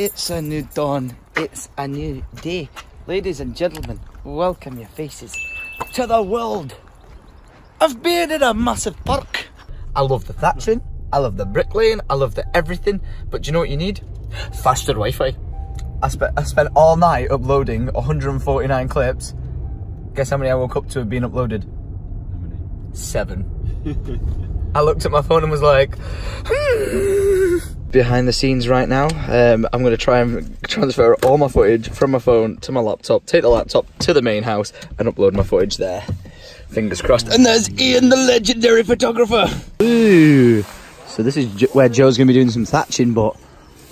It's a new dawn. It's a new day. Ladies and gentlemen, welcome your faces to the world of being in a massive park. I love the thatching, I love the bricklaying, I love the everything, but do you know what you need? Faster Wi-Fi. I, spent I spent all night uploading 149 clips. Guess how many I woke up to have been uploaded? Seven. I looked at my phone and was like, hmm. Behind the scenes right now. Um, I'm going to try and transfer all my footage from my phone to my laptop, take the laptop to the main house, and upload my footage there. Fingers crossed. And there's Ian, the legendary photographer. Ooh. So this is where Joe's going to be doing some thatching, but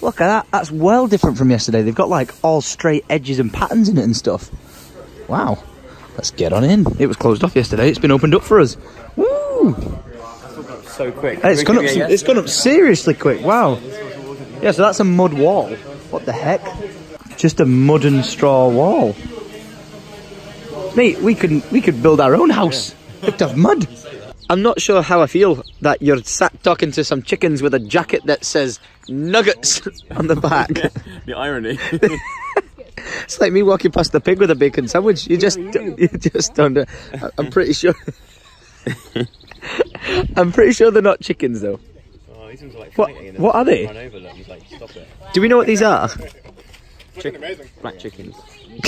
look at that. That's well different from yesterday. They've got like all straight edges and patterns in it and stuff. Wow. Let's get on in. It was closed off yesterday. It's been opened up for us. Woo! So quick. It's gone up. It's gone up seriously quick. Wow. Yeah. So that's a mud wall. What the heck? Just a mud and straw wall. Mate, we could we could build our own house out of mud. I'm not sure how I feel that you're sat talking to some chickens with a jacket that says nuggets on the back. the irony. it's like me walking past the pig with a bacon sandwich. You just you just under. Uh, I'm pretty sure. I'm pretty sure they're not chickens though. Oh, these ones are like What- and what are they? Run over them. Like, stop it. Do we know what these are? Black chickens.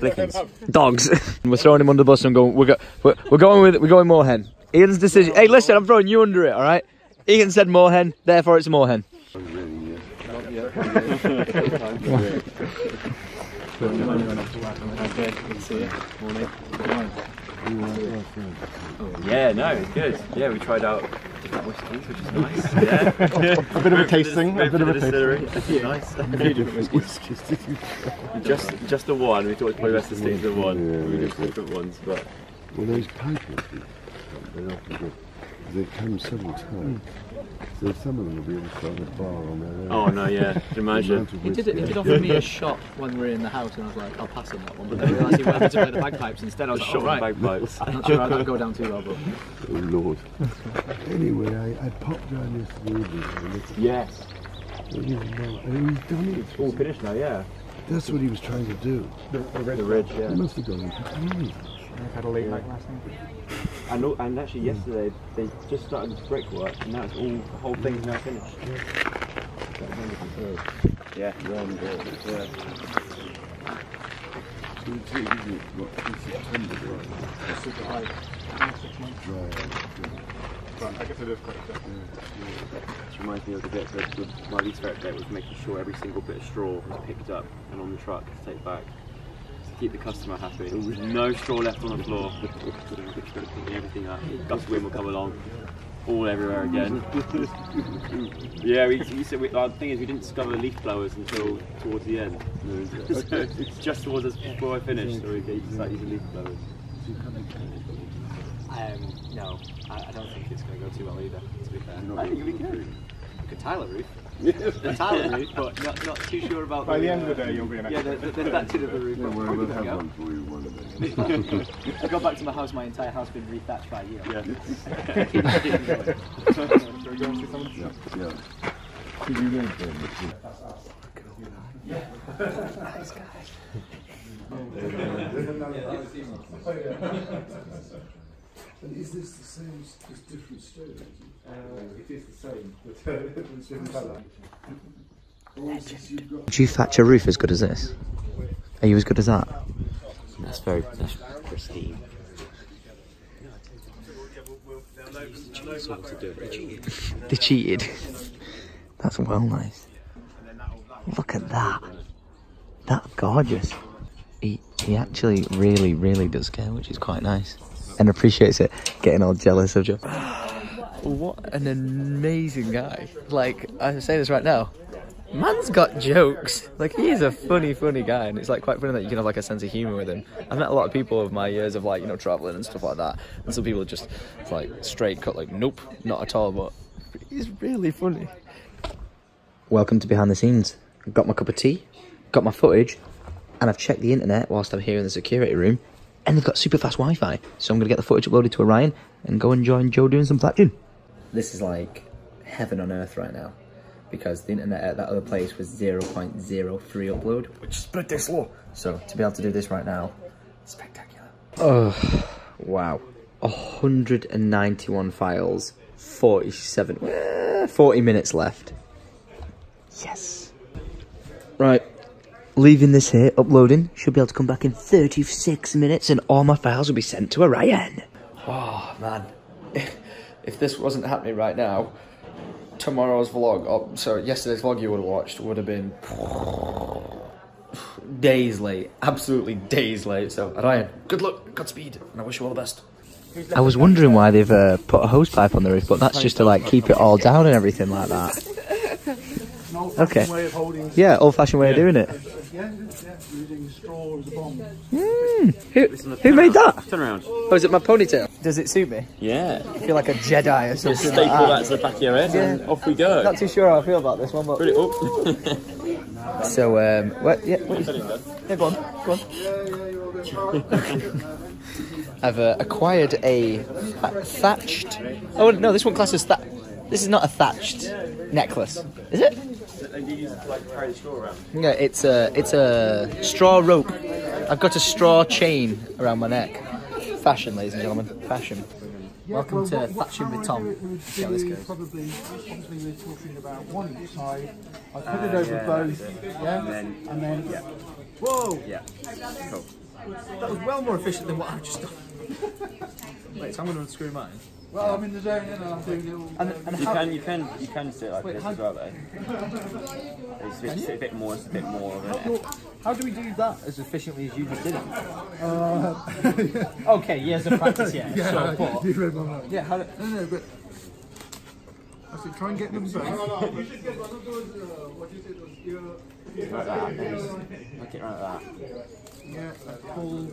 Blickens. Dogs. we're throwing him under the bus and going. We're, go, we're, we're going with. We're going Moorhen. Ian's decision. Hey, listen, I'm throwing you under it. All right. Ian said Moorhen, therefore it's Moorhen. Yeah, no, it's good. Yeah, we tried out different whiskies, which is nice. Yeah. A bit of a tasting, a bit of a tasting. nice. just, just the one. We thought it's probably best to stick to the one. Yeah, we did different ones, but Well, those papers, they often get, they come several times. So some of them will be able to start a bar on their own. oh no, yeah. Can you imagine? He did, he did offer me a shot when we were in the house, and I was like, I'll pass on that one. But then I realised he wanted to play the bagpipes instead. I was like, Shot oh, right. bagpipes. I'm not sure how that'd go down too well, but Oh, Lord. anyway, I, I popped down yesterday evening Yes. at it. You know, and he's done it. It's All finished now, yeah. That's what he was trying to do. The ridge, yeah. He must have gone into years. And, al- and actually yesterday they just started this brickwork and now it's all the whole thing's now finished. Yeah. Round there. Yeah. So it's, it isn't, what, in September, right? Which reminds me of the bit that my least favourite bit was making sure every single bit of straw was picked up and on the truck to take back. To keep the customer happy. There was no straw left on the floor. Picking everything up. Gust of wind will come along. All everywhere again. yeah, we, we said we, uh, the thing is we didn't discover leaf blowers until towards the end. so it's just towards us before I finished, so we could start using leaf blowers. um, no, I, I don't think it's going to go too well either. To be fair, I think it'll be good. like a roof, the Tyler roof, but not, not too sure about. By the uh, end of the day, you'll be an Yeah, the, the, the thatching of the roof. Yeah, but well, we're we'll have go. one for you one day. I go back to my house, my entire house been rethatched by you. Yeah. Shall we go and see someone? Yeah. Could you live there? And is this the same, as different stories? Uh, it is the same, but it's different colour. Or is this you've Do you thatch a roof as good as this? Are you as good as that? That's very that's pristine. They cheated. That's well nice. Look at that. That's gorgeous. He, he actually really, really does care, which is quite nice. And appreciates it, getting all jealous of you. what an amazing guy. Like, I say this right now. Man's got jokes. Like, he is a funny, funny guy. And it's like quite funny that you can have like a sense of humour with him. I've met a lot of people of my years of like, you know, travelling and stuff like that. And some people are just like straight cut, like, nope, not at all. But he's really funny. Welcome to behind the scenes. Got my cup of tea, got my footage, and I've checked the internet whilst I'm here in the security room, and they've got super fast Wi-Fi. So I'm gonna get the footage uploaded to Orion and go and join Joe doing some thatching. This is like heaven on earth right now. because the internet at that other place was 0.03 upload, which is pretty slow. So to be able to do this right now, spectacular. Oh, wow. 191 files, 47, eh, 40 minutes left. Yes. Right, leaving this here, uploading. Should be able to come back in 36 minutes and all my files will be sent to Orion. Oh, man. If this wasn't happening right now, tomorrow's vlog, oh, so yesterday's vlog you would have watched would have been days late, absolutely days late. So, Orion, good luck, Godspeed, and I wish you all the best. I was wondering why they've uh, put a hose pipe on the roof, but that's just to like keep it all down and everything like that. Okay. Way of holding. Yeah, old-fashioned way of doing it. Yeah, yeah, using straw as a bomb. Mm, who, who made that? Turn around. Oh, is it my ponytail? Does it suit me? Yeah. I feel like a Jedi or Just something staple like that to the back of your head and off we go. Not too sure how I feel about this one, but Put it up. so um, what? Yeah, what is, yeah, go on, go on. I've uh, acquired a thatched. Oh no, this one classes that. This is not a thatched necklace, is it? And you use it to like carry the straw around. Yeah, it's a it's a straw rope. I've got a straw chain around my neck. Fashion, ladies and gentlemen, fashion. Welcome to Thatching with Tom. See how this goes. Probably, obviously, we're talking about one each side. I put it uh, over both, yeah, And then, and then yeah, Whoa, yeah. Cool. that was well more efficient than what I've just done. Wait, so I'm going to unscrew mine. Well, I'm in the zone, and I'm doing little. And, and You can, you can, you can do it like Wait, this as well though. It's, it's, it's a bit more, it's a bit more of an how do we do that as efficiently as you just did it? Uh, okay, years of practice, yeah. yeah, so, but, you read my mind. yeah, how, No, no, but I said try and get them both. like that. and just Make it like that. Yeah, that's pull.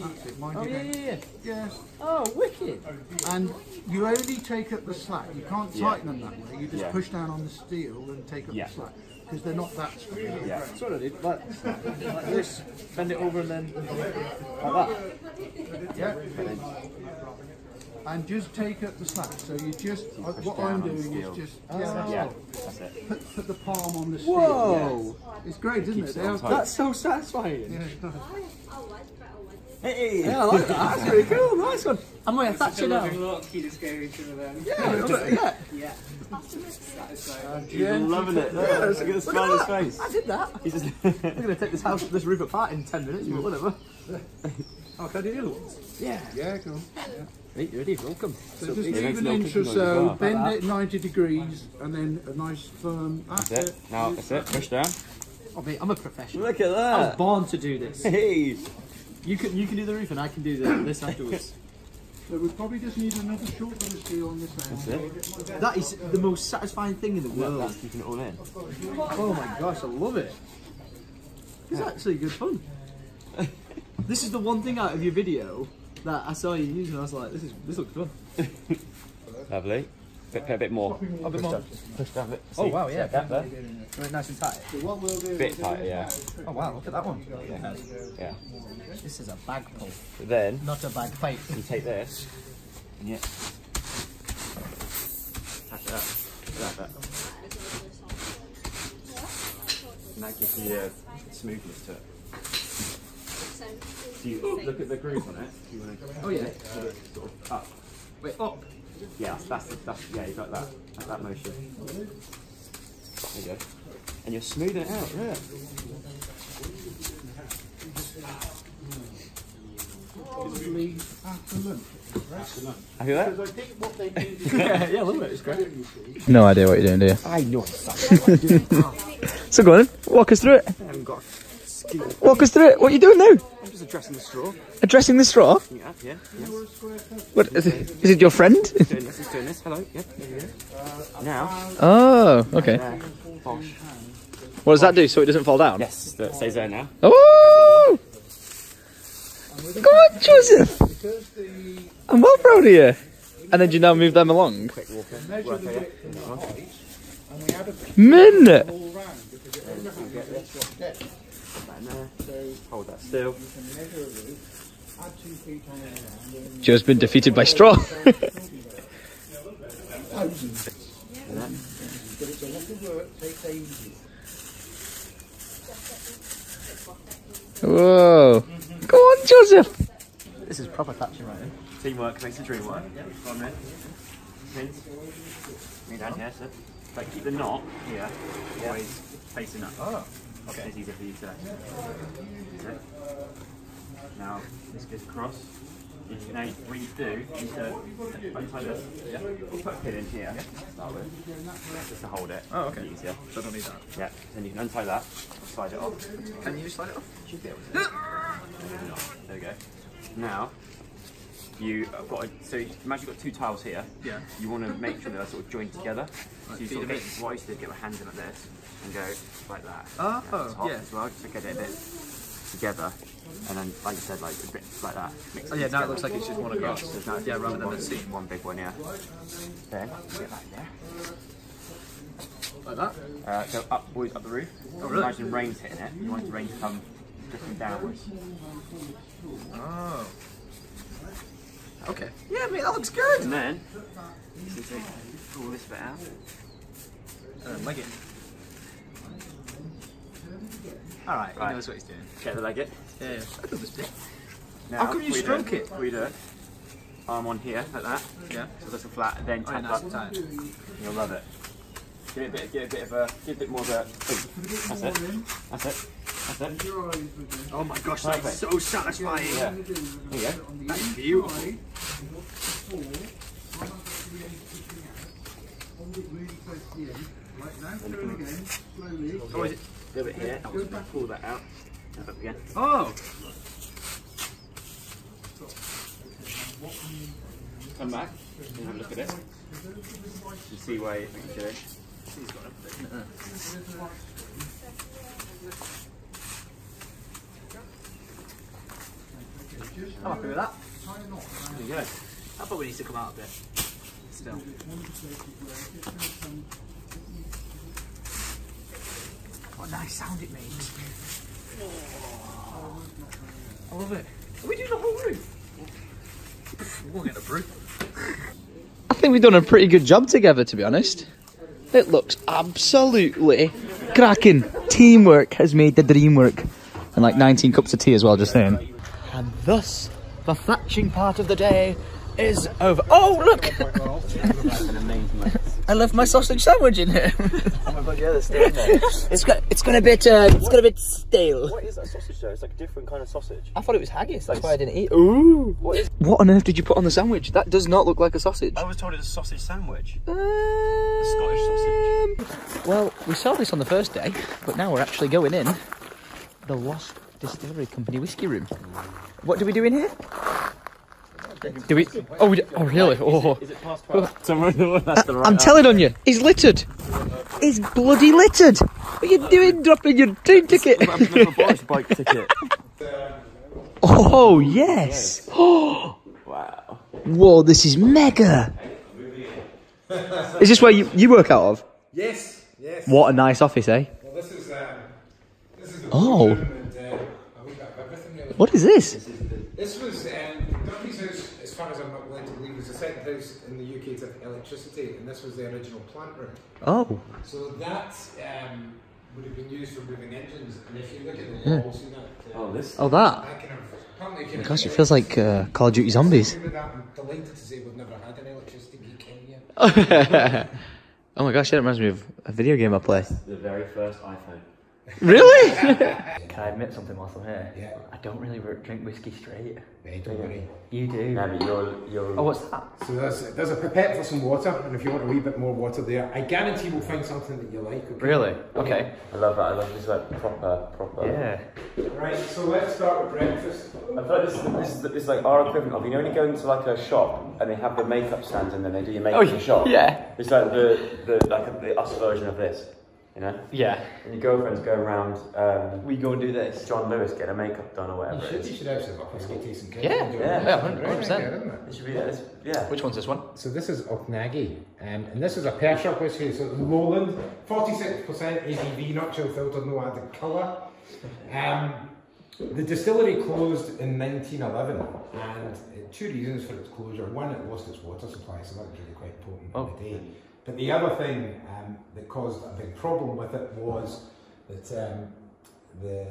That's it. Mind oh you yeah, yeah, yeah. Yes. Oh, wicked. And you only take up the slack. You can't Yeah. tighten them that way. You just Yeah. push down on the steel and take up Yeah. the slack because they're not that strong. Yeah. That's what I did. Like, like this, bend it over and then like that. Yeah. And just take up the slack. So you just uh, what I'm doing is just yeah, that's Yeah, it. that's it. Put, put the palm on the steel. Whoa, It's great, isn't it? it They on are- tight. that's so satisfying. Yeah. Hey! Yeah, I like that. That's really cool. Nice one. I'm going to thatch it now. Yeah, yeah. He's loving it. Look, look at the smile on his face. I did that. He's just I'm going to take this house, this roof apart in 10 minutes, but whatever. Oh, can I do the other ones? Yeah. Yeah, cool. Right, you ready? Welcome. So just it leave an inch or clicking noise as so, well. bend it 90 degrees, and then a nice firm. That's, That's it. Now, that's it. Push down. Oh, mate, I'm a professional. Look at that. I was born to do this. Hey! You can you can do the roof and I can do the, this afterwards. So we probably just need another short bit of steel on this end. That's it. that is the most satisfying thing in the world. That's keeping it all in. Oh my gosh, I love it. It's actually good fun. this is the one thing out of your video that I saw you using. I was like, this is this looks fun. Lovely. Bit, a bit more. A bit more. Push down a bit. Oh wow, yeah, That there. Very nice and tight. So what we'll do Bit tighter, yeah. Oh wow, look at that one. Yeah. This is a bag pull, But then not a bag fight. you take this and yeah. Attach it up. Like that. And that gives you a smoothness to it. So you look at the groove on it. You want to Oh yeah. sort of up. Wait, up. Yeah, that's, that's, yeah, you got that. That motion. There you go. And you're smoothing it out, yeah. probably after lunch. I hear Because that? I think what they do yeah, yeah, I love it. It's great. No idea what you're doing, do you? I know. So go on, walk us through it. Walk us through it. What are you doing now? I'm just addressing the straw. Addressing the straw? Yeah, yeah, yeah. What is it? Is it your friend? Doing this, he's doing this. Hello, there. Now, Oh, okay. Bosh. What does that do so it doesn't fall down? Yes, that stays there now. Oh! Go on, Joseph. I'm well proud of you. And then do you now move them along? Quick So Hold that still. you can measure a roof, add two feet on it around, and Joe's been defeated by straw. And then but it's a lot of work, takes ages. Whoa. Go on, Joseph. This is proper thatching right Teamwork makes the dream work. One minute. Pins. Me down here, so. Like keep the knot here, always facing up. Oh. Okay. It's easier for you to. Okay. Now this goes across. You- Now what you do is to untie this. Yeah. We'll put a pin in here. to Start with. Just to hold it. Oh, okay. Easier. So I don't need that. Yeah. Then you can untie that. Slide it off. Can you slide it off? Should be able to. there we go. Now, you have got a, so imagine you've got two tiles here. Yeah. You want to make sure they're sort of joined together. so you sort of get, what I used to do is get my hands in like this and go like that. Oh, top yeah. As well, just to get it a bit together. And then, like you said, like a bit like that. Mix Oh yeah, now it looks like it's just one across. So yeah, rather than one, the seam. one big one, yeah. Then get that there. Like that? Uh, so up, always up the roof. Oh, really? Imagine rain's hitting it. You want the rain to come drifting downwards. Oh. Okay. Yeah, mate, that looks good. And then, you take pull this bit out. And then leg it. Alright, Right. he knows what he's doing. Get the leg it. Yeah, yeah. I do this bit. Now, How come you we do stroke it? We do it. Arm on here, like that. Yeah. So that's a flat, and then Oh, yeah, nice up. and tight. You'll love it. Give it a bit, give it a bit of a, give it a bit more of a. That's it. That's it. That's it. Oh my gosh, Perfect. that's so satisfying. Yeah. There you go. That's beautiful. Oh, is it? A little bit here. I was going to pull that out. Tap up again. Oh! Come back and have a look at it. You see why you do it. I'm happy with that. There you go. That probably needs to come out a bit. Still. What a nice sound it makes. I love it. Are we doing the whole roof? We're going to get the roof. I think we've done a pretty good job together, to be honest. It looks absolutely cracking. Teamwork has made the dream work. And like 19 cups of tea as well, just saying. And thus, the thatching part of the day is over. Oh, look! I left my sausage sandwich in here. Oh my god, yeah, there's still in there. it's got, it's gone a bit, uh, it's got a bit stale. What is that sausage though? It's like a different kind of sausage. I thought it was haggis, that's why I didn't eat. Ooh! What is What on earth did you put on the sandwich? That does not look like a sausage. I was told it's a sausage sandwich. Um, Scottish sausage. Well, we saw this on the first day, but now we're actually going in the Lost Distillery Company whiskey room. What do we do in here? Do we? Oh, we oh really? Oh, Is it past 12? That's the right I'm telling on you, he's littered. He's bloody littered. What are you doing, dropping your train ticket? bike ticket. oh yes. Oh, Wow. whoa, this is mega. Is this where you, you work out of? Yes, yes. What a nice office, eh? Well, this is um, this is Oh. room and uh, a wee bit of everything really. What is this? This was um, Dumfries house, as far as I'm not willing to believe, was the second house in the UK to have electricity, and this was the original plant room. Oh, So that um, would have been used for moving engines, and if you look at the wall, see that? Uh, Oh, this? oh that. that kind of, kind Oh of- gosh, it feels like uh, Call of Duty Zombies. I'm delighted to say we've never had an electricity geek in Kenya. oh my gosh, that reminds me of a video game I play. The very first iPhone. Really? Can I admit something whilst I'm here? Yeah. I don't really drink whiskey straight. Hey, don't worry. You do. No, but you're, you're. Oh, what's that? So there's, there's a pipette for some water, and if you want a wee bit more water there, I guarantee we'll find something that you like. Okay? Really? Okay. I love that. I love this like proper, proper. Yeah. Right, so let's start with breakfast. I feel like this is, this is, this is like our equivalent of you know when you go into like a shop and they have the makeup stands and then they do your makeup oh, in the shop. yeah. It's like the, the like the us version of this, you know. Yeah. And your girlfriends go around. Um, We go and do this. John Lewis get a makeup done or You whatever. should, it you should actually have a whiskey tasting kit. Yeah, and yeah, it. yeah, 100%. okay, isn't it? It should be this. Yeah. Which one's this one? So this is Auchnagie, um, and this is a Perthshire whiskey, so Lowland, 46% ABV, not chill filtered, no added colour. Um, the distillery closed in 1911, and uh, two reasons for its closure. One, it lost its water supply, so that was really quite important Oh. in the day. But the other thing um, that caused a big problem with it was that um, the,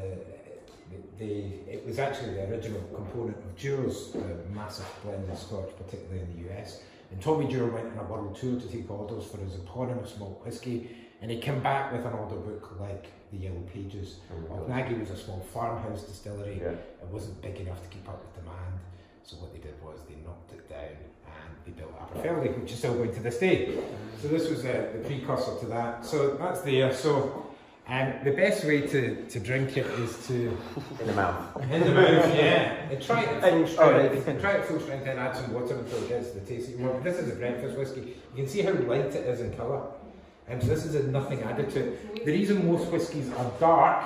the, the it was actually the original component of Dewar's, the massive blended scotch, particularly in the US. And Tommy Dewar went on a world tour to take orders for his eponymous malt whisky, and he came back with an order book like the Yellow Pages. Nagy was a small farmhouse distillery. Yeah. It wasn't big enough to keep up with demand. So what they did was they knocked it down and built Aberfeldy, which is still going to this day. So this was uh, the precursor to that. So that's there. So um, the best way to, to drink it is to In the mouth. in the mouth, yeah. And try it at full oh, strength. try it full strength and add some water until it gets the taste that you want. This is a breakfast whiskey. You can see how light it is in colour. And so this is a nothing added to it. The reason most whiskies are dark,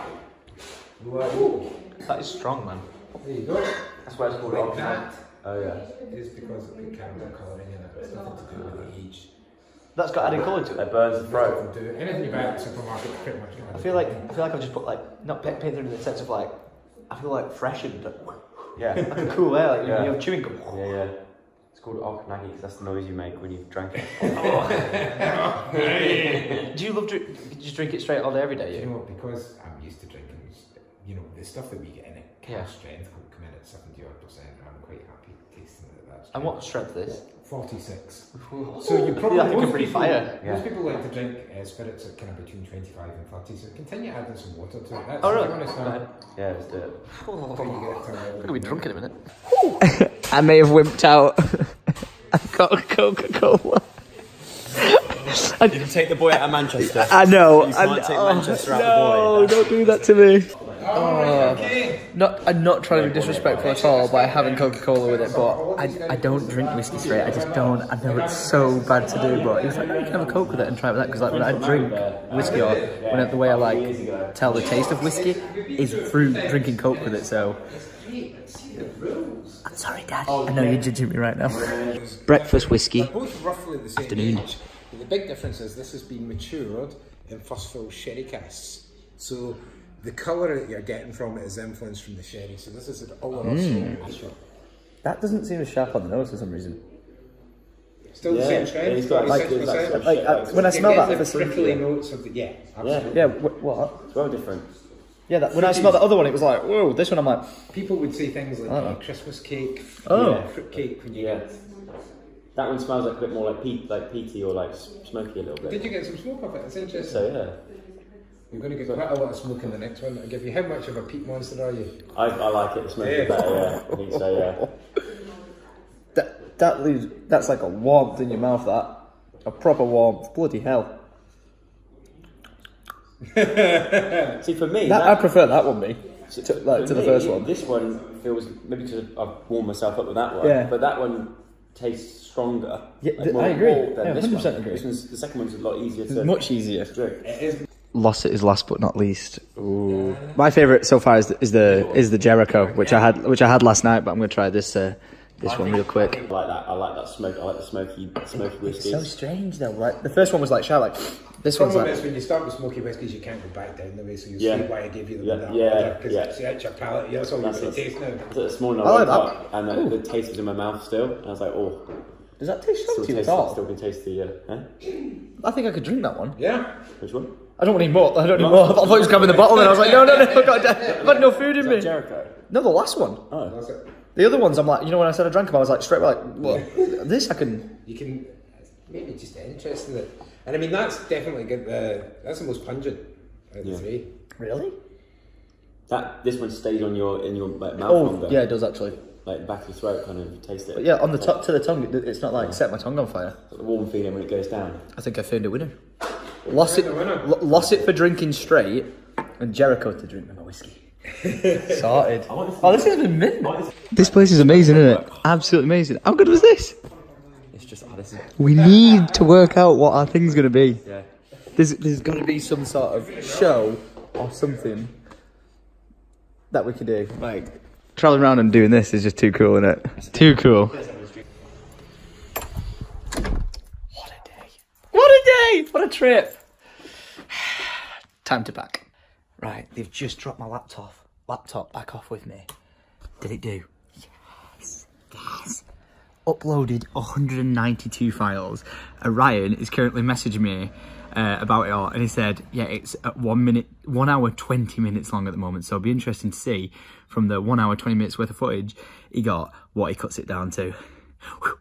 That is strong, man. there you go, That's why it's called like that, Oh yeah. is because of the caramel colouring in it. It's nothing to do with the age. That's got added colour to it. It burns the throat. Do. Anything you buy at the supermarket is pretty much I feel like I feel like I've just put like not paint painted in the sense of like I feel like freshened, Yeah. like a cool air, like Yeah. you know, chewing gum. Yeah, yeah. It's called Auchnagie because that's the noise you make when you've drank it. Oh. Do you love drink? Do You just drink it straight all day every day? You You? know what, because I'm used to drinking, you know, the stuff that we get in it, Yeah. yeah. strength will come in at 70 odd percent. I'm quite happy tasting it at that And what strength is? 46. So you probably I think most I'm pretty people, fire. Most people like to drink uh, spirits at kind of between 25 and 30. So continue adding some water to it. That's Oh really? you want to Go start ahead. yeah, let's do it. before you get to I'm gonna be drunk in a minute. I may have wimped out. I've got a Coca Cola. I, You can take the boy out of Manchester. I know. You I can't take know. Manchester out no, the boy. don't do that to me. Not, I'm not trying to be disrespectful at all by having Coca Cola with it, but I, I don't drink whiskey straight. I just don't. I know it's so bad to do, but it's like, oh, you can have a Coke with it and try it with that. Because like when I drink whiskey, or when I, the way I like tell the taste of whiskey is through drinking Coke with it. So. I'm sorry, Dad. I know you're judging me right now. Breakfast whiskey. Both roughly the same Afternoon. age. The big difference is this has been matured in first fill sherry casks. So the colour that you're getting from it is influenced from the sherry. So this is an Oloroso sherry. That doesn't seem as sharp on the nose for some reason. Still the Yeah, same yeah, strength, he's got like- 46%. like- Like uh, when I smell get that the for some prickly reason. notes of the yeah, absolutely. Yeah, wh- what? It's well different. Yeah, that, when I smelled the other one, it was like, whoa. This one, I'm like, People would say things like Oh. Christmas cake, Oh. yeah, fruit cake. When you Yeah. get. That one smells like a bit more like peat, like peaty or like smoky a little bit. Did you get some smoke off it? It's interesting. So yeah, You're going to get quite a lot of smoke in the next one. I'll give you. How much of a peat monster are you? I, I like it. The smoky Yeah. better. Yeah, I think so. Yeah. that, that leaves, that's like a warmth in your mouth, that. A proper warmth. Bloody hell. See, for me, That, that, I prefer that one, me. So to- like, for to the first one. This one feels maybe because I've warmed myself up with that one. Yeah. But that one tastes stronger. Yeah, like more I agree. than Yeah, this 100% one. agree. This one's, the second one's a lot easier to It's much easier. drink. Lost it is last but not least. Ooh. My favourite so far is the, is the is the Jericho, which I had which I had last night, but I'm gonna try this uh, this one real quick. I like that. I like that smoke. I like the smoky, smoky whiskey. So strange, though. Like, the first one was like sharp, like, this one's problem like, is when you start with smoky whiskies, you can't go back down the way. So you Yeah. see why I gave you the Yeah, that yeah, because yeah. it's out your palate. That's all you're That's going to it. taste now. This morning I I like woke that. up and uh, the taste was in my mouth still, and I was like, oh, does that taste still strong to you at taste, all? still can taste the. Uh, huh? I think I could drink that one. Yeah. Which one? I don't want any more. I don't need more. I thought he was grabbing the bottle, and I was like, no, no, no, I've got, I've got no food in me. Jericho? No, the last one. That's it. The other ones, I'm like, you know, when I said I drank them, I was like, straight away, like, what? This I can. You can maybe just interested in it. And I mean, that's definitely good. Uh, that's the most pungent out of Yeah. the three. Really? That this one stays on your in your like, mouth Oh, longer. yeah, it does actually. Like back of your throat, kind of taste it. But yeah, on the top to the tongue, it's not like set my tongue on fire. The warm feeling when it goes down. I think I found a winner. Lost it, Found a winner. lo- Lossit for drinking straight, and Jericho to drink with my whiskey. Sorted. Oh, this has been mint. This place is amazing, isn't it? Absolutely amazing. How good was this? It's just oh, this is We need to work out what our thing's gonna be. yeah. There's there's got Got to be some sort of show or something that we could do. like traveling around and doing this is just too cool, isn't it? Too cool. What a day! What a day! What a trip! Time to pack. Right, they've just dropped my laptop. Laptop back off with me. Did it do? Yes. Yes. uploaded 192 files. Uh, Ryan is currently messaging me uh, about it all, and he said, "Yeah, it's at one minute, one hour, 20 minutes long at the moment. So it'll be interesting to see from the one hour, 20 minutes worth of footage he got what he cuts it down to." Whew.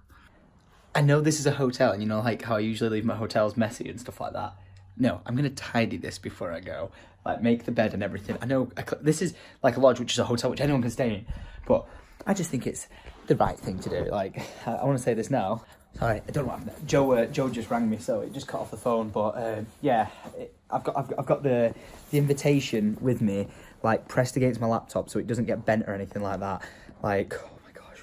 I know this is a hotel, and you know, like how I usually leave my hotels messy and stuff like that. No, I'm gonna tidy this before I go. Like make the bed and everything. I know I, this is like a lodge, which is a hotel, which anyone can stay in, but I just think it's the right thing to do. Like I, I want to say this now. Sorry, I don't know what happened. Joe, uh, Joe just rang me, so it just cut off the phone. But um, yeah, it, I've got, I've I've got the the invitation with me, like pressed against my laptop, so it doesn't get bent or anything like that. Like,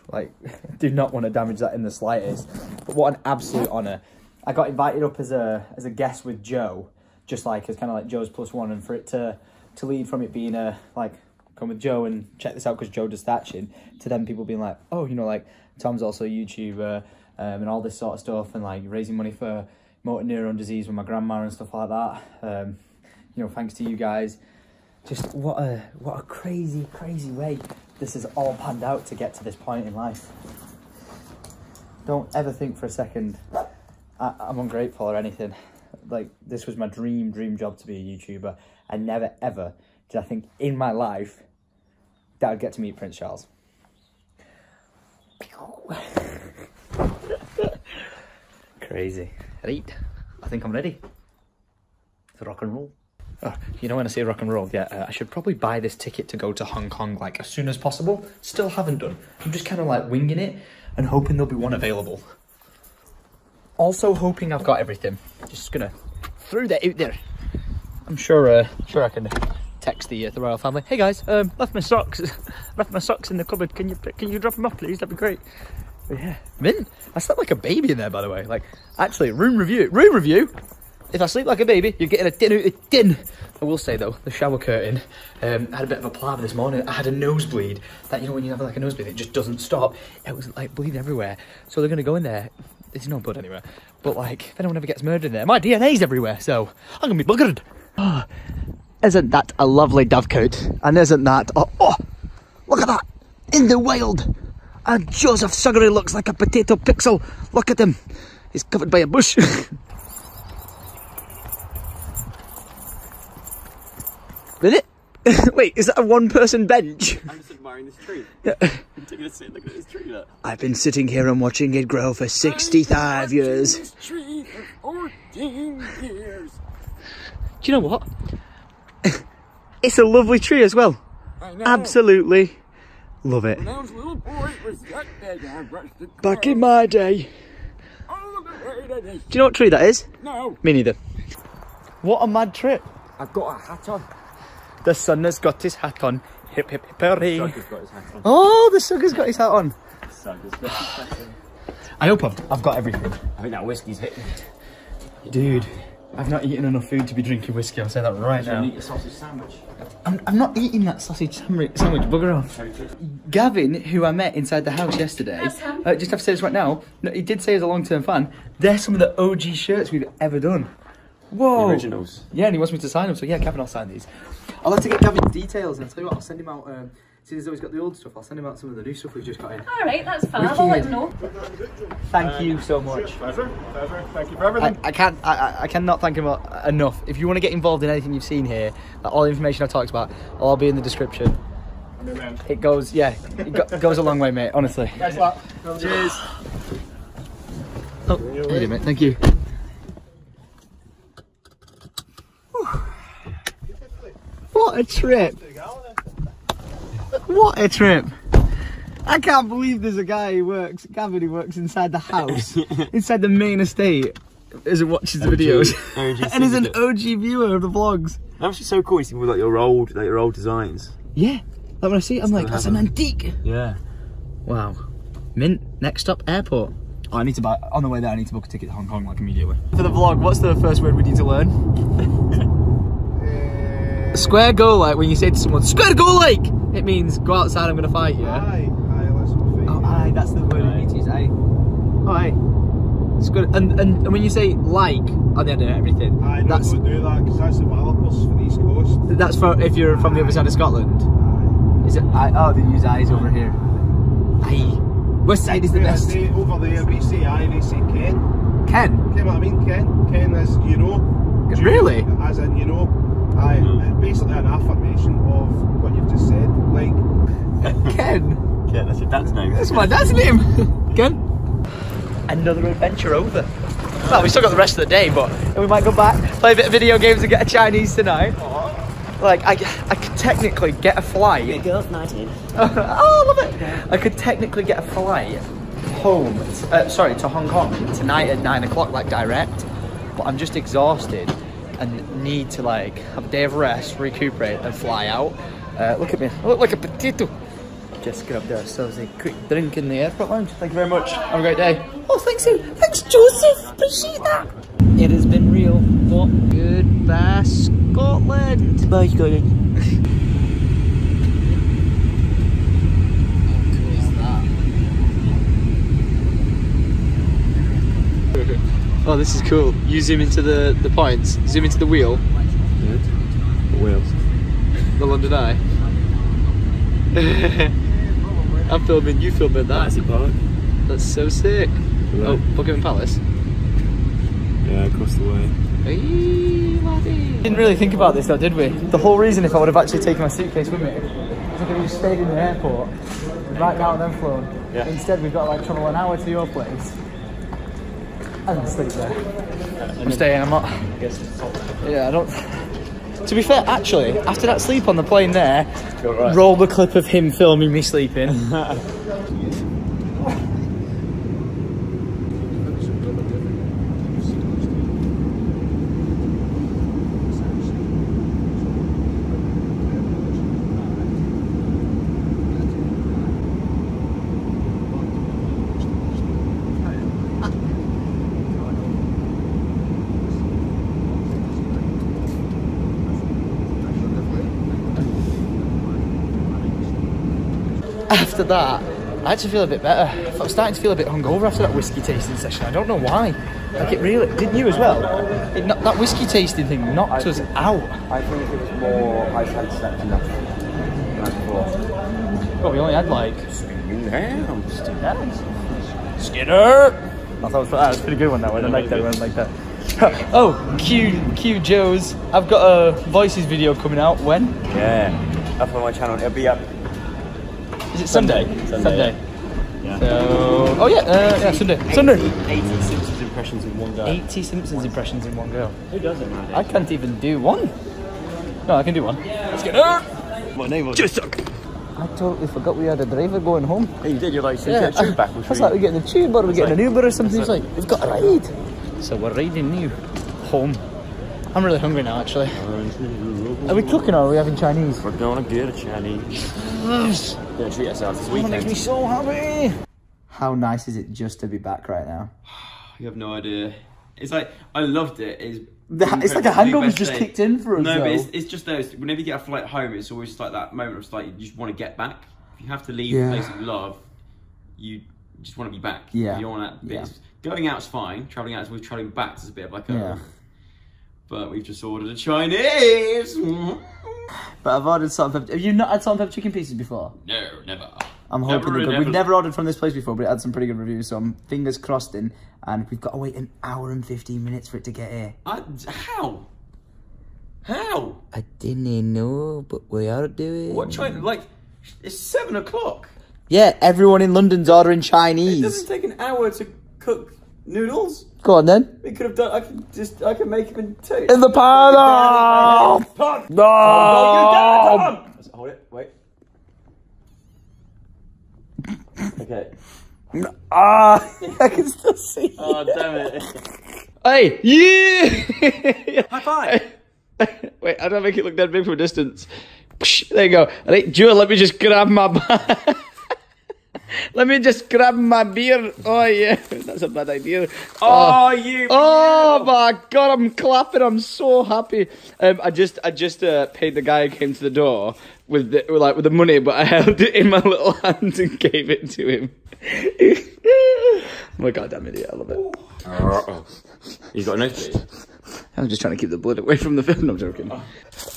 like, do not want to damage that in the slightest. But what an absolute honour! I got invited up as a as a guest with Joe, just like as kind of like Joe's plus one, and for it to to lead from it being a like come with Joe and check this out because Joe does thatching, to then people being like, oh, you know, like Tom's also a YouTuber um, and all this sort of stuff, and like raising money for motor neuron disease with my grandma and stuff like that. Um, you know, thanks to you guys. Just what a what a crazy crazy way this has all panned out to get to this point in life. Don't ever think for a second I, I'm ungrateful or anything. Like this was my dream dream job to be a YouTuber. I never ever did I think in my life that I'd get to meet Prince Charles. Crazy. Right, I think I'm ready to rock and roll. Oh, you know when I say rock and roll, yeah, uh, I should probably buy this ticket to go to Hong Kong like as soon as possible. Still haven't done. I'm just kind of like winging it and hoping there'll be one available. Also hoping I've got everything. Just gonna throw that out there. I'm sure, uh, sure I can text the uh, the royal family. Hey guys, um, left my socks, left my socks in the cupboard. Can you can you drop them off, please? That'd be great. But yeah, mint. I slept like a baby in there, by the way. Like, actually, room review, room review. If I sleep like a baby, you're getting a din out of tin. I will say though, the shower curtain um, I had a bit of a palaver this morning. I had a nosebleed. That you know when you have like a nosebleed, it just doesn't stop. It was like bleeding everywhere. So they're gonna go in there. There's no blood anywhere. But like, if anyone ever gets murdered in there, my DNA's everywhere. So I'm gonna be buggered. Oh, isn't that a lovely dovecote? And isn't that? Oh, oh, look at that in the wild. And Joseph Suggery looks like a potato pixel. Look at him. He's covered by a bush. Did it? Wait, is that a one person bench? I'm just admiring this tree. Yeah. I'm taking a sit, look at this tree. Look. I've been sitting here and watching it grow for 65 years. This tree for 14 years. Do you know what? it's a lovely tree as well. I know. Absolutely love it. When I was a little boy, it was that big. I rushed the Back in my day. all the way to this. Do you know what tree that is? No, Me neither. What a mad trip. I've got a hat on. The sun has got his hat on. Hip hip hip hooray. Sucker's got his hat on. Oh, the sugar's got his hat on. Sucker's got his hat on. I hope I've, I've got everything. I think that whiskey's hitting. Dude, I've not eaten enough food to be drinking whiskey. I'll say that right Now. now. Eat a sausage sandwich. I'm, I'm not eating that sausage sandwich, sandwich, bugger off. Gavin, who I met inside the house yesterday, uh, just have to say this right now, no, he did say he's a long term fan. They're some of the OG shirts we've ever done. Whoa. originals. Yeah, and he wants me to sign them, so yeah, Gavin, I'll sign these. I'll have to get Gavin's details, and I'll tell you what, I'll send him out. Um, since he's always got the old stuff, I'll send him out some of the new stuff we've just got in. All right, that's fine. I'll let them know. Thank you so much. Pleasure, pleasure. Thank you for everything. I, I can't I, I- I cannot thank him enough. If you want to get involved in anything you've seen here, like all the information I've talked about, will all be in the description. It goes, yeah, it go, goes a long way, mate. Honestly. Thanks a lot. Cheers. Oh, you did, mate. Thank you. What a trip! What a trip! I can't believe there's a guy who works, Gavin, who works inside the house, inside the main estate, as it watches the videos, OG and is an. OG viewer of the vlogs. That was just so cool. You see with like your old, like your old designs. Yeah, like when I see it, I'm like, Still that's have an them. antique. Yeah. Wow. Mint, next stop, airport. Oh, I need to buy, on the way there, I need to book a ticket to Hong Kong, like, immediately. For the vlog, what's the first word we need to learn? Square go like, when you say to someone, square go like, it means go outside, I'm gonna fight you. Aye, aye, let's go Oh, aye, that's the word we need to use, aye. Oh, aye. It's good. And, and, and when you say like on the end of everything, Aye, no, that's, don't do that because that's the Malapus for the East Coast. that's for if you're from the other side of Scotland. Aye. Is it? I, oh, they use eyes over here. Aye. West side is the They best. say over there, we say I, they say Ken. Ken. Ken what I mean? Ken. Ken is you know. Jew, Really? As in you know. I basically an affirmation of what you've just said. Like Ken. Yeah, that's your dad's name. That's my dad's name. Ken. Another adventure over. Well, we still got the rest of the day, but we might go back, play a bit of video games, and get a Chinese tonight. Like, I, I could technically get a flight. Girls night in. oh, I love it. I could technically get a flight home, uh, sorry, to Hong Kong tonight at nine o'clock, like direct. But I'm just exhausted and need to like have a day of rest, recuperate, and fly out. Uh, look at me, I look like a potato. Just get up there, so a quick drink in the airport lounge. Thank you very much. Have a great day. Oh, thanks, you. Thanks, Joseph. Appreciate that. It has been real, but goodbye, Scotland. Bye, Scotland. Oh, this is cool. You zoom into the, the points, zoom into the wheel. Wales. The London Eye. I'm filming, you filming that. That's a park. That's so sick. Oh, Buckingham Palace. Yeah, across the way. Didn't really think about this though, did we? The whole reason if I would have actually taken my suitcase with me is I could just stayed in the airport, right now and then flown. Yeah. Instead, we've got to like travel an hour to your place and sleep there. I'm staying. I'm not. Yeah, I don't. To be fair, actually, after that sleep on the plane there, roll the clip of him filming me sleeping. after that, I actually feel a bit better. I'm starting to feel a bit hungover after that whiskey tasting session. I don't know why. Like it really didn't you as well? It, that whiskey tasting thing knocked us out. I think it was more, I had slept enough the night before. Well, we only had like Skinner. I thought it was, that was a pretty good one that one. I like that one. I like that. oh, Q Q Joe's. I've got a voices video coming out. When? Yeah, up on my channel. It'll be up. Is it Sunday? Sunday, Yeah. So, oh yeah, uh, yeah, Sunday. Sunday. 80 Simpsons impressions in one go. 80 Simpsons impressions in one go. Who does it, man? I can't even do one. No, I can do one. Let's get her. My name was. I totally forgot we had a driver going home. Hey, you did. You're like, so Yeah, you get a tube back. I was like, we're getting the tube or we're getting an Uber or something. He's like, we've got a ride. So we're riding you home. I'm really hungry now, actually. Are we cooking or are we having Chinese? We're gonna get a Chinese. Gonna treat ourselves this That makes me so happy. How nice is it just to be back right now? You have no idea. It's like I loved it. It's, The- it's like a hangover's just kicked in for us, No, but it's, it's just those. Whenever you get a flight home, it's always like that moment of like you just want to get back. If you have to leave Yeah. a place you love, you just want to be back. Yeah. You don't want that bit. Yeah. Going out's fine. Traveling out, we're traveling back. It's a bit of like a. Yeah. But we've just ordered a Chinese. But I've ordered salt and pepper. Have you not had salt and pepper chicken pieces before? No, never. I'm hoping they're never. We've never ordered from this place before, but it had some pretty good reviews, so I'm fingers crossed in. And we've got to wait an hour and 15 minutes for it to get here. I, how? How? I didn't know, but we are doing. What China? Like, it's seven o'clock. Yeah, everyone in London's ordering Chinese. It doesn't take an hour to cook noodles. Go on then. We could have done. I could just. I could make him in two. In the pan! Tom! No! Hold it. Wait. Okay. Ah, I can still see. Oh damn it! Hey, yeah! High five. Wait, I make it look that big from a distance? There you go. Right, Jewel, let me just grab my. Let me just grab my beer. Oh yeah, that's a bad idea. Oh, you. Oh my god, I'm clapping. I'm so happy. Um, I just, I just uh, paid the guy who came to the door with the, with, like with the money, but I held it in my little hand and gave it to him. I'm a goddamn idiot. I love it. You got a nosebleed. I'm just trying to keep the blood away from the film. No, I'm joking.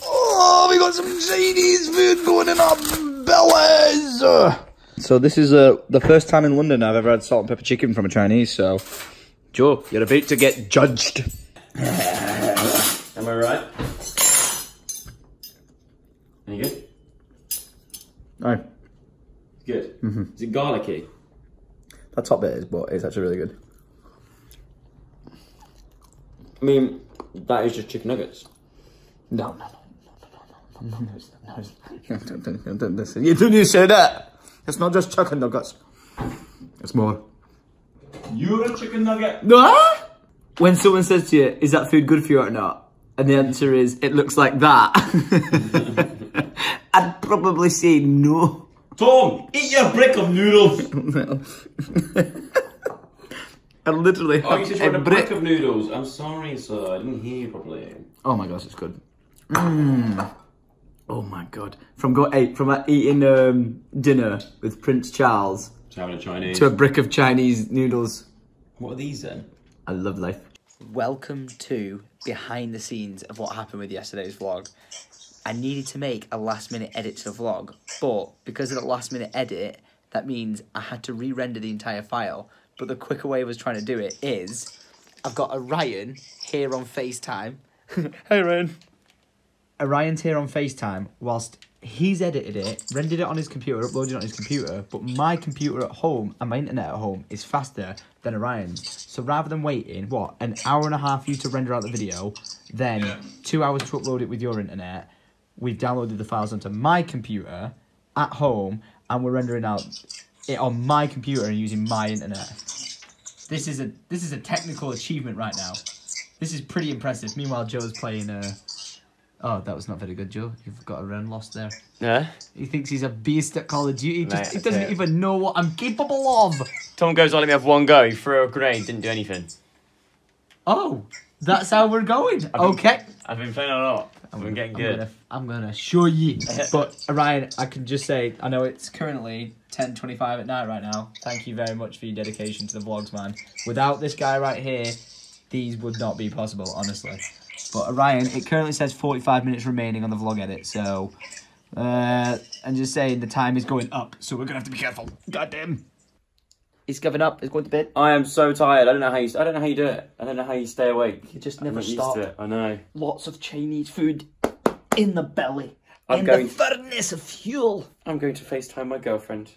Oh, we got some Chinese food going in our bellies. Uh, So this is uh, the first time in London I've ever had salt and pepper chicken from a Chinese. So, Joe, you're about to get judged. Am I right? Any good? Right. Good. Is it garlicky? That top bit is, but it's actually really good. I mean, that is just chicken nuggets. No, no, no, no, no, no, no, no, no, don't, don't, don't, don't listen. You didn't say that. It's not just chicken nuggets. It's more. You're a chicken nugget. Ah! When someone says to you, "Is that food good for you or not?" and the answer is, "It looks like that," I'd probably say no. Tom, eat your brick of noodles. I literally Oh, you have said a you had a brick. brick of noodles. I'm sorry, sir. I didn't hear you properly. Oh my gosh, it's good. Mm. Oh my god! From go hey, from uh, eating um, dinner with Prince Charles Just having a Chinese. to a brick of Chinese noodles. What are these then? I love life. Welcome to behind the scenes of what happened with yesterday's vlog. I needed to make a last minute edit to the vlog, but because of the last minute edit, that means I had to re render the entire file. But the quicker way I was trying to do it is I've got Orion here on FaceTime. hey, Ryan. Orion's here on FaceTime whilst he's edited it, rendered it on his computer, uploaded it on his computer, but my computer at home and my internet at home is faster than Orion's. So rather than waiting, what, an hour and a half for you to render out the video, then two hours to upload it with your internet, we've downloaded the files onto my computer at home and we're rendering out it on my computer and using my internet. This is a this is a technical achievement right now. This is pretty impressive. Meanwhile, Joe's playing uh, Oh, that was not very good, Joe. You've got a round lost there. Yeah. He thinks he's a beast at Call of Duty. He, just, Mate, he doesn't it. even know what I'm capable of. Tom goes, oh, let me have one go. He threw a grenade, didn't do anything. Oh, that's how we're going. Okay. I've been playing a lot. I've been getting I'm good. gonna, I'm gonna show you. but Ryan, I can just say, I know it's currently 10:25 at night right now. Thank you very much for your dedication to the vlogs, man. Without this guy right here, these would not be possible, honestly. But Ryan, it currently says 45 minutes remaining on the vlog edit, so uh, I'm just saying the time is going up, so we're gonna have to be careful. Goddamn. He's giving up. He's going to bed. I am so tired. I don't know how you. I don't know how you do it. I don't know how you stay awake. You just I'm never used stop. to it. I know. Lots of Chinese food in the belly. I'm in going- the furnace of fuel. I'm going to FaceTime my girlfriend.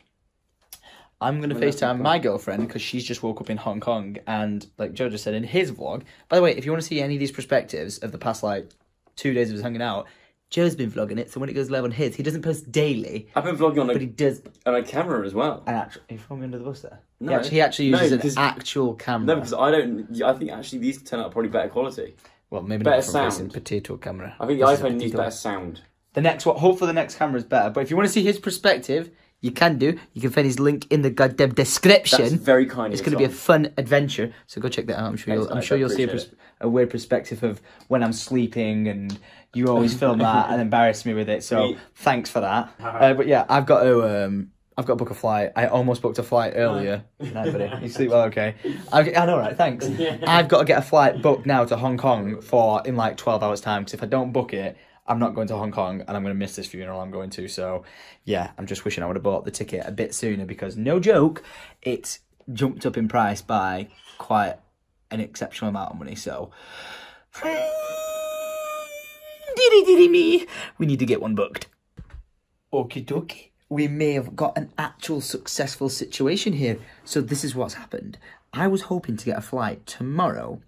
I'm gonna FaceTime my girlfriend because she's just woke up in Hong Kong and like Joe just said in his vlog. By the way, if you want to see any of these perspectives of the past like two days of us hanging out, Joe's been vlogging it, so when it goes live on his, he doesn't post daily. I've been vlogging on But he does on a camera as well. and actually he throw me under the bus there. No. he actually, he actually uses because- an actual camera. No, because I don't. I think actually these turn out probably better quality. well maybe better not from sound. potato camera. I think the This iPhone needs better sound. The next one, hopefully the next camera is better. But if you want to see his perspective, you can do. You can find his link in the goddamn description. That's very kind. It's going to be a fun adventure, so go check that out. I'm sure Thanks, you'll. I'm sure I you'll see a, pers- a weird perspective of when I'm sleeping, and you always film that and embarrass me with it. So Sweet. thanks for that. Uh, but yeah, I've got to. Um, I've got to book a flight. I almost booked a flight earlier. no, buddy, you sleep well, okay? I, I know, right? Thanks. I've got to get a flight booked now to Hong Kong for in like twelve hours time. Because if I don't book it, I'm not going to Hong Kong, and I'm going to miss this funeral I'm going to. So, yeah, I'm just wishing I would have bought the ticket a bit sooner because, no joke, it's jumped up in price by quite an exceptional amount of money. So, diddy diddy me, we need to get one booked. Okie dokie. We may have got an actual successful situation here. So this is what's happened. I was hoping to get a flight tomorrow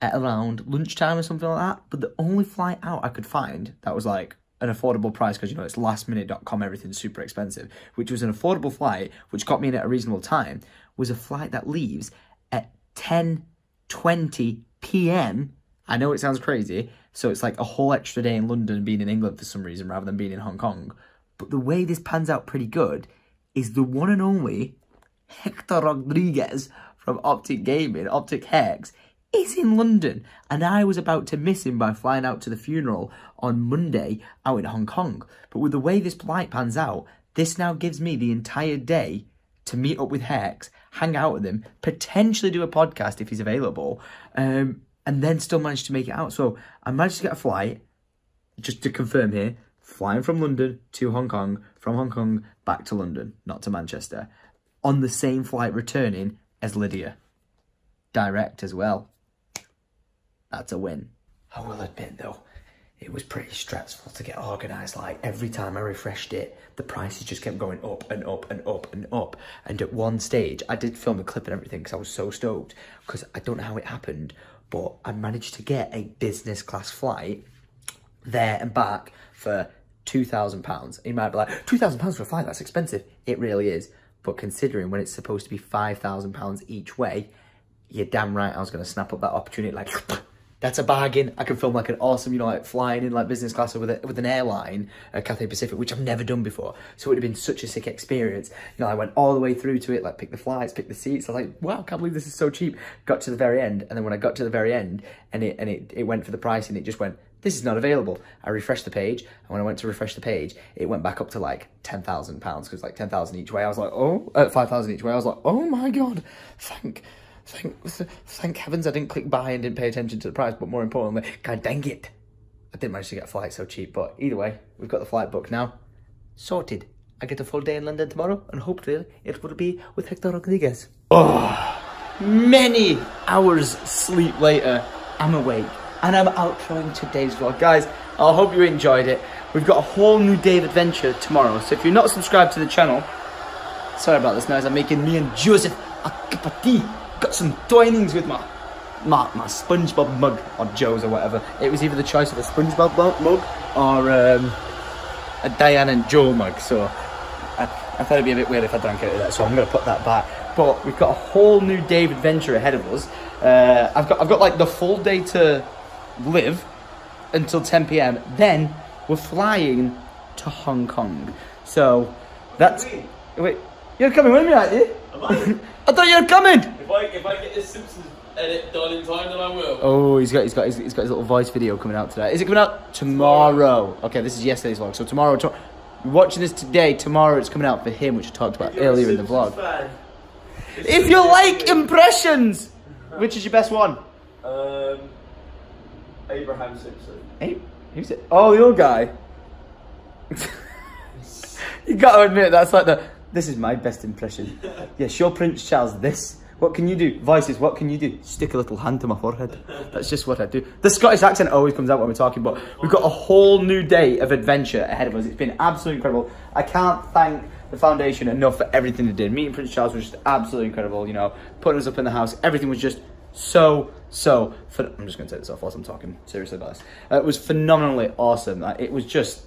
at around lunchtime or something like that, but the only flight out I could find that was like an affordable price because you know it's lastminute.com everything's super expensive which was an affordable flight which got me in at a reasonable time was a flight that leaves at 10:20 p.m. I know it sounds crazy so it's like a whole extra day in London being in England for some reason rather than being in Hong Kong but the way this pans out pretty good is the one and only Hector Rodriguez from Optic Gaming, Optic Hex, is in London. And I was about to miss him by flying out to the funeral on Monday out in Hong Kong. But with the way this flight pans out, this now gives me the entire day to meet up with Hex, hang out with him, potentially do a podcast if he's available, um, and then still manage to make it out. So I managed to get a flight, just to confirm here, flying from London to Hong Kong, from Hong Kong back to London, not to Manchester, on the same flight returning as Lydia. Direct as well. That's a win. I will admit though, it was pretty stressful to get organised. Like every time I refreshed it, the prices just kept going up and up and up and up. And at one stage, I did film a clip and everything because I was so stoked because I don't know how it happened, but I managed to get a business class flight there and back for two thousand pounds. You might be like, two thousand pounds for a flight? That's expensive. It really is. But considering when it's supposed to be five thousand pounds each way, you're damn right I was going to snap up that opportunity. Like, that's a bargain. I can film like an awesome, you know, like flying in like business class with a, with an airline, a Cathay Pacific, which I've never done before. So it would have been such a sick experience. You know, I went all the way through to it, like pick the flights, pick the seats. I was like, wow, I can't believe this is so cheap. Got to the very end, and then when I got to the very end, and it and it, it went for the price, and it just went, this is not available. I refreshed the page, and when I went to refresh the page, it went back up to like ten thousand pounds because like ten thousand each way. I was like, oh, uh, five thousand each way. I was like, oh my god, thank thank, thank heavens I didn't click buy and didn't pay attention to the price, but more importantly, god dang it, I didn't manage to get a flight so cheap, but either way, we've got the flight booked now. Sorted. I get a full day in London tomorrow, and hopefully it will be with Hector Rodriguez. Oh, many hours sleep later, I'm awake, and I'm out outroing today's vlog. Guys, I hope you enjoyed it. We've got a whole new day of adventure tomorrow, so if you're not subscribed to the channel, sorry about this noise, I'm making me and Joseph a cup of tea got some twinings with my, my, my SpongeBob mug, or Joe's or whatever. It was either the choice of a SpongeBob mug or um, a Dianne and Joe mug, so I, I thought it'd be a bit weird if I drank out of that, so I'm going to put that back. But we've got a whole new day of adventure ahead of us. Uh, I've got I've got like the full day to live until 10 p.m. Then we're flying to Hong Kong. So that's wait, you're coming with me, aren't you? I thought you were coming. If I if I get this Simpsons edit done in time, then I will. Oh, he's got he's got his, he's got his little voice video coming out today. Is it coming out tomorrow? Okay, this is yesterday's vlog. So tomorrow, to you're watching this today. Tomorrow it's coming out for him, which I talked about earlier in the vlog. If you like impressions, which is your best one? Um, Abraham Simpson. Hey, who's it? Oh, the old guy. you got to admit that's like the. This is my best impression. Yeah, show Prince Charles this. What can you do? Voices, what can you do? Stick a little hand to my forehead. That's just what I do. The Scottish accent always comes out when we're talking, but we've got a whole new day of adventure ahead of us. It's been absolutely incredible. I can't thank the foundation enough for everything they did. Meeting Prince Charles was just absolutely incredible, you know, putting us up in the house. Everything was just so, so, I'm just going to take this off whilst I'm talking seriously about this. Uh, it was phenomenally awesome. Like, it was just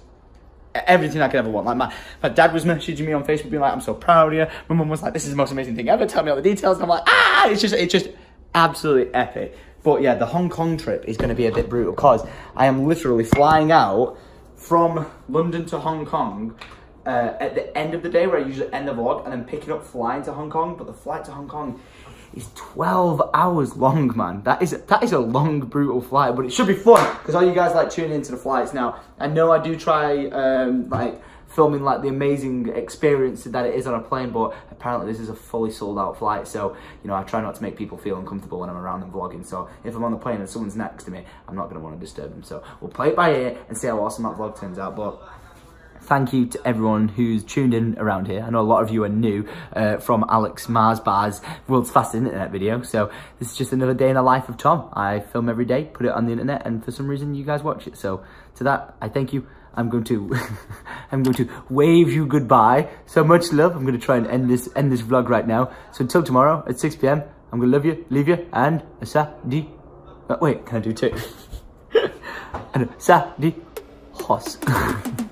everything I could ever want. Like my, my dad was messaging me on Facebook being like, I'm so proud of you. My mum was like, this is the most amazing thing ever. Tell me all the details. And I'm like, ah, it's just, it's just absolutely epic. But yeah, the Hong Kong trip is going to be a bit brutal because I am literally flying out from London to Hong Kong uh, at the end of the day where I usually end the vlog and then picking up flying to Hong Kong. But the flight to Hong Kong is 12 hours long, man. That is that is a long, brutal flight, but it should be fun because all you guys like tuning into the flights. Now, I know I do try um, like filming like the amazing experience that it is on a plane, but apparently this is a fully sold out flight. So, you know, I try not to make people feel uncomfortable when I'm around them vlogging. So if I'm on the plane and someone's next to me, I'm not gonna wanna disturb them. So we'll play it by ear and see how awesome that vlog turns out. But thank you to everyone who's tuned in around here. I know a lot of you are new uh, from Alex Mars Bars World's Fastest Internet video. So this is just another day in the life of Tom. I film every day, put it on the internet, and for some reason you guys watch it. So to that, I thank you. I'm going to I'm going to wave you goodbye. So much love. I'm going to try and end this end this vlog right now. So until tomorrow at 6 p.m. I'm going to love you, leave you, and sa di. Oh, wait, can I do two? and sa di horse.